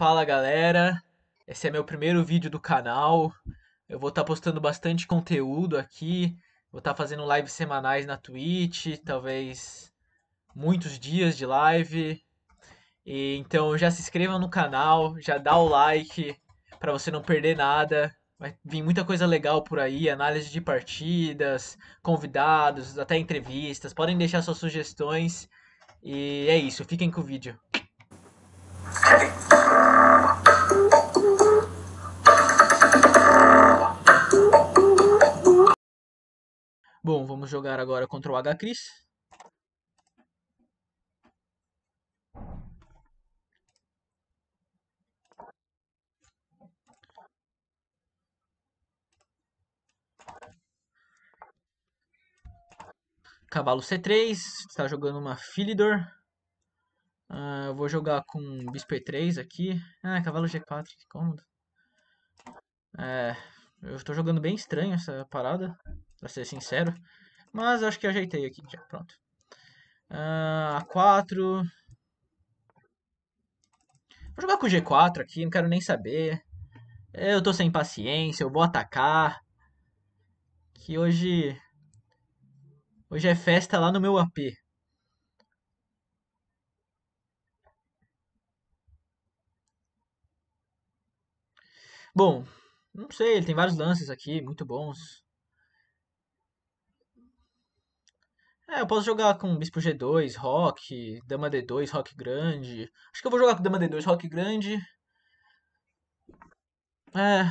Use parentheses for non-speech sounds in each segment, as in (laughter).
Fala galera, esse é meu primeiro vídeo do canal. Eu vou estar postando bastante conteúdo aqui. Vou estar fazendo lives semanais na Twitch, talvez muitos dias de live. E, então já se inscreva no canal, já dá o like para você não perder nada. Vai vir muita coisa legal por aí, análise de partidas, convidados, até entrevistas. Podem deixar suas sugestões. E é isso, fiquem com o vídeo. (laughs) Bom, vamos jogar agora contra o H-Cris. Cavalo C3, está jogando uma Philidor. Uh, eu vou jogar com Bispo E3 aqui. Ah, cavalo G4, que cômodo. É, eu estou jogando bem estranho essa parada, pra ser sincero. Mas acho que ajeitei aqui já, pronto. Uh, A4. Vou jogar com G4 aqui, não quero nem saber. Eu tô sem paciência, eu vou atacar. Que hoje Hoje é festa lá no meu AP. Bom, não sei, ele tem vários lances aqui, muito bons. É, eu posso jogar com Bispo G2, Rock, Dama D2, Rock grande. Acho que eu vou jogar com Dama D2, Rock grande. É,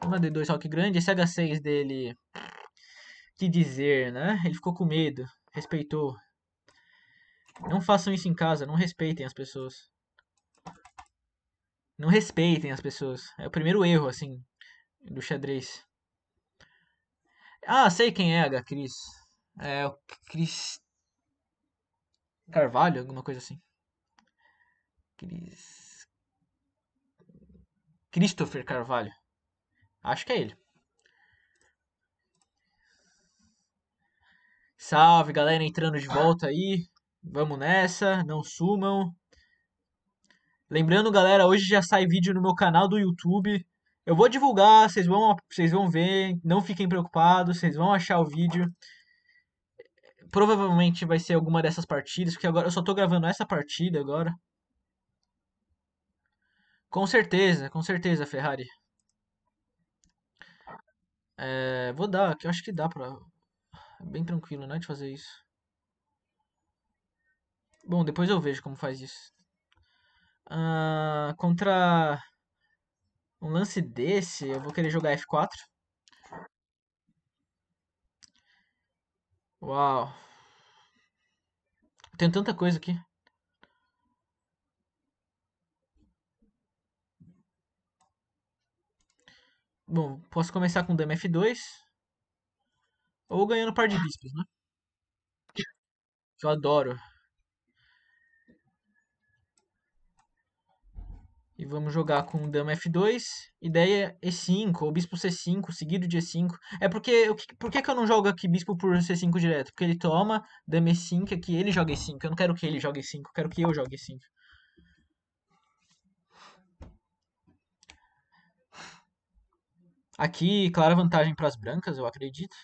Dama D2, Rock grande. Esse H6 dele que dizer, né? Ele ficou com medo, respeitou. Não façam isso em casa, não respeitem as pessoas. Não respeitem as pessoas. É o primeiro erro, assim, do xadrez. Ah, sei quem é H. Cris. É o Cris. Carvalho, alguma coisa assim. Cris. Christopher Carvalho. Acho que é ele. Salve, galera, entrando de volta aí. Vamos nessa, não sumam. Lembrando, galera, hoje já sai vídeo no meu canal do YouTube. Eu vou divulgar, vocês vão, vocês vão ver, não fiquem preocupados, vocês vão achar o vídeo. Provavelmente vai ser alguma dessas partidas, porque agora eu só tô gravando essa partida agora. Com certeza, com certeza, Ferrari. É, vou dar, que eu acho que dá pra bem tranquilo, né, de fazer isso. Bom, depois eu vejo como faz isso. Uh, contra um lance desse, eu vou querer jogar F4. Uau. Tem tanta coisa aqui. Bom, posso começar com dama F2. Ou ganhando par de bispos, né? Eu adoro. E vamos jogar com dama F2, ideia E5, ou bispo C5, seguido de E5. É porque, por que, que eu não jogo aqui bispo por C5 direto? Porque ele toma dama E5, aqui ele joga E5. Eu não quero que ele jogue E5, eu quero que eu jogue E5. Aqui, clara vantagem para as brancas, eu acredito.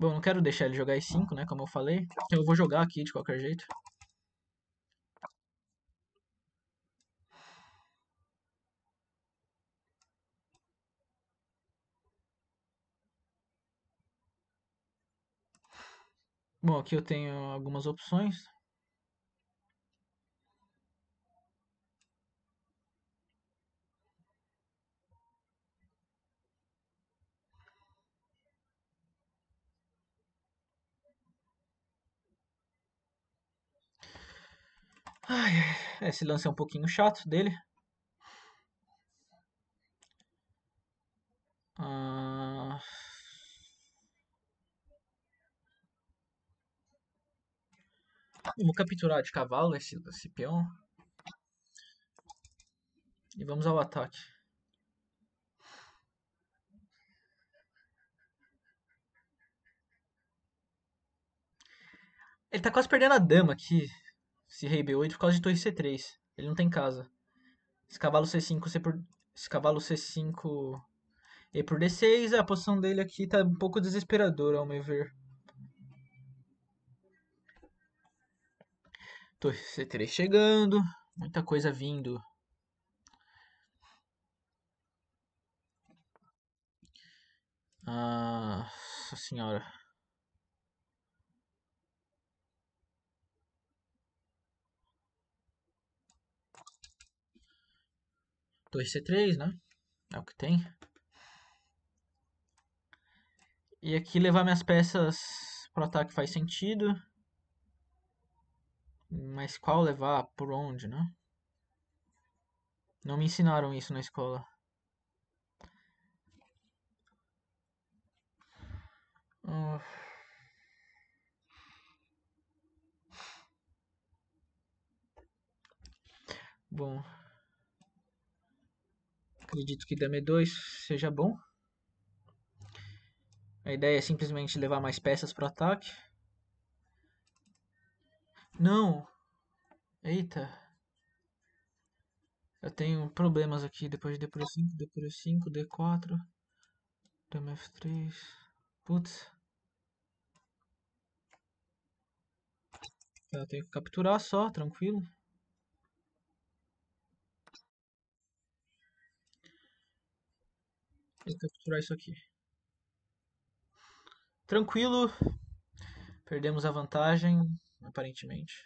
Bom, não quero deixar ele jogar E5, né? Como eu falei. Então eu vou jogar aqui de qualquer jeito. Bom, aqui eu tenho algumas opções. Ai, esse lance é um pouquinho chato dele. Ah... Vamos capturar de cavalo esse, esse peão. E vamos ao ataque. Ele tá quase perdendo a dama aqui esse rei B8, por causa de torre C3. Ele não tem casa. Esse cavalo C5, C por... esse cavalo C5 e por D6, a posição dele aqui tá um pouco desesperadora, ao meu ver. Torre C3 chegando, muita coisa vindo. Ah, nossa senhora. Torre C3, né? É o que tem. E aqui levar minhas peças pro ataque faz sentido. Mas qual levar? Por onde, né? Não me ensinaram isso na escola. Uh. Bom. Acredito que dama E2 seja bom. A ideia é simplesmente levar mais peças para o ataque. Não. Eita. Eu tenho problemas aqui. Depois de D por E5, D por E5, D4. Dama F3. Putz. Eu tenho que capturar só, tranquilo. Vou capturar isso aqui. Tranquilo. Perdemos a vantagem, aparentemente.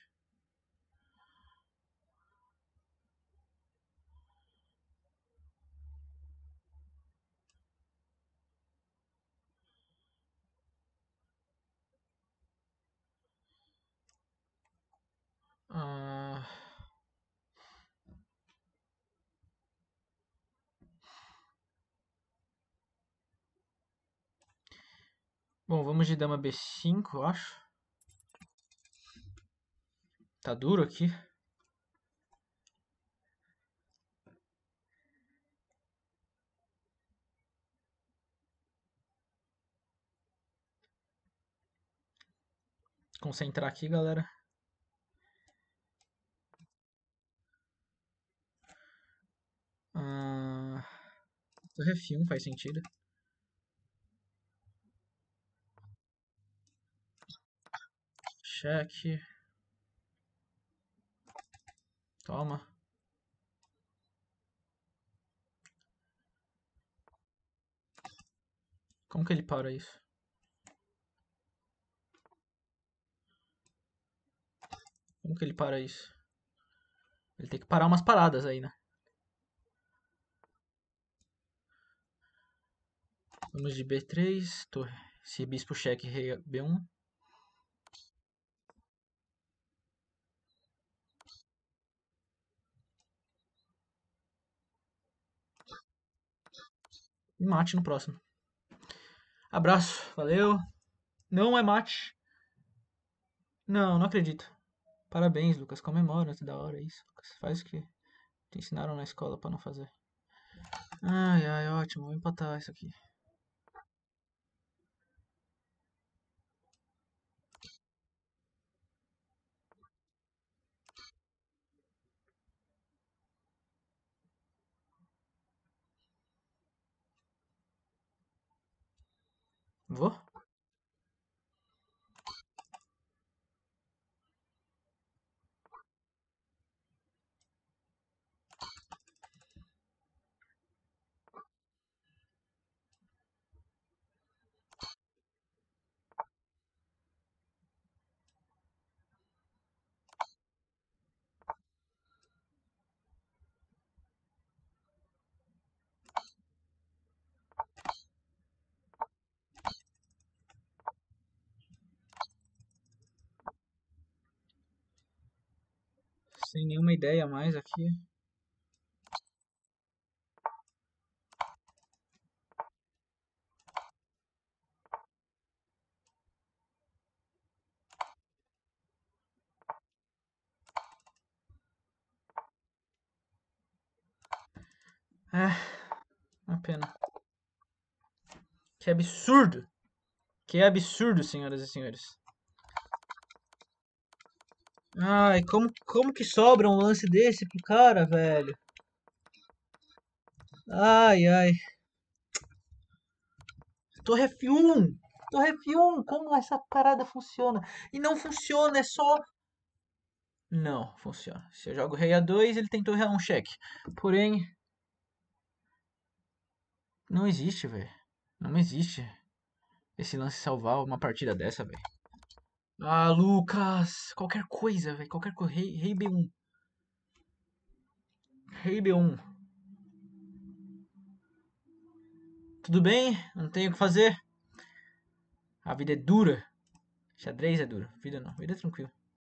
Bom, vamos de dama B5, eu acho. Tá duro aqui. Concentrar aqui, galera. Ah, torre F1 faz sentido. Cheque. Toma. Como que ele para isso? Como que ele para isso? Ele tem que parar umas paradas aí, né? Vamos de B3, torre. Se bispo cheque, rei B1. E mate no próximo. Abraço, valeu. Não é mate. Não, não acredito. Parabéns, Lucas. Comemora, que da hora isso, Lucas. Faz o que te ensinaram na escola para não fazer. Ai, ai, ótimo. Vou empatar isso aqui. Vou? Sem nenhuma ideia mais aqui. É, uma pena. Que absurdo! Que absurdo, senhoras e senhores. Ai, como, como que sobra um lance desse pro cara, velho? Ai, ai. Torre F1! Torre F1! Como essa parada funciona? E não funciona, é só. Não, funciona. Se eu jogo rei A2, ele tem torre A1 cheque. Porém. Não existe, velho. Não existe esse lance salvar uma partida dessa, velho. Ah, Lucas! Qualquer coisa, velho. Qualquer coisa. Rei, rei B1. Rei B1. Tudo bem? Não tenho o que fazer? A vida é dura. Xadrez é duro. Vida não. Vida é tranquilo.